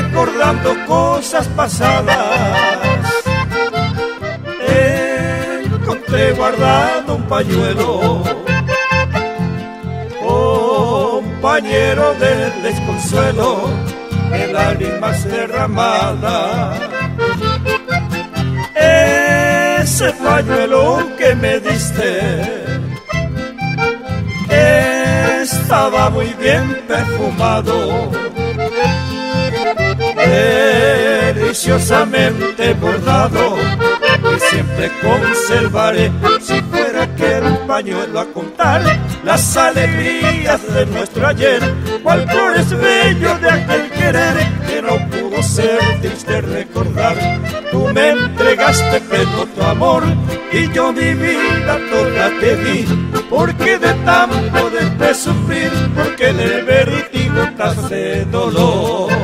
Recordando cosas pasadas, encontré guardado un pañuelo, compañero del desconsuelo de lágrimas derramada. Ese pañuelo que me diste estaba muy bien perfumado, deliciosamente bordado, y siempre conservaré si fuera que el pañuelo a contar las alegrías de nuestro ayer, cual flores bello de aquel querer que no pudo ser triste recordar. Tú me entregaste pleno tu amor y yo mi vida toda te di, porque de tanto de sufrir, porque de vértigo te de dolor.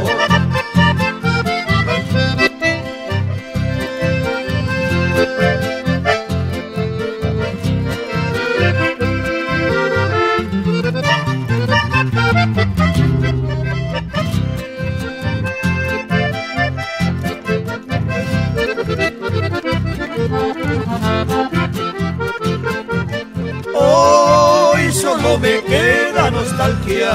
Hoy solo me queda nostalgia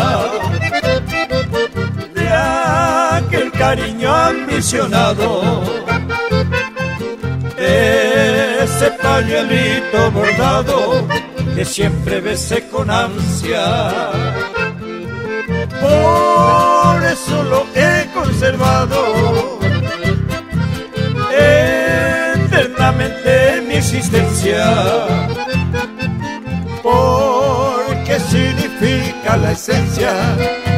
de aquel cariño ambicionado, ese pañuelito bordado que siempre besé con ansia. Existencia porque significa la esencia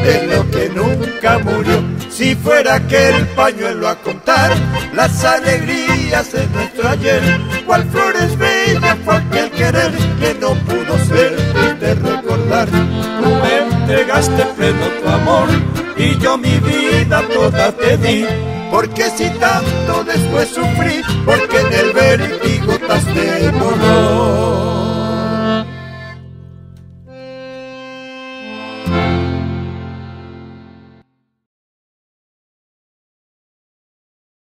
de lo que nunca murió. Si fuera aquel pañuelo a contar las alegrías de nuestro ayer, cual flores bellas fue aquel querer que no pudo ser de recordar. Tú me entregaste pleno tu amor y yo mi vida toda te di porque si tanto después sufrí, porque del vértigo tasté.